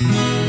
Bye.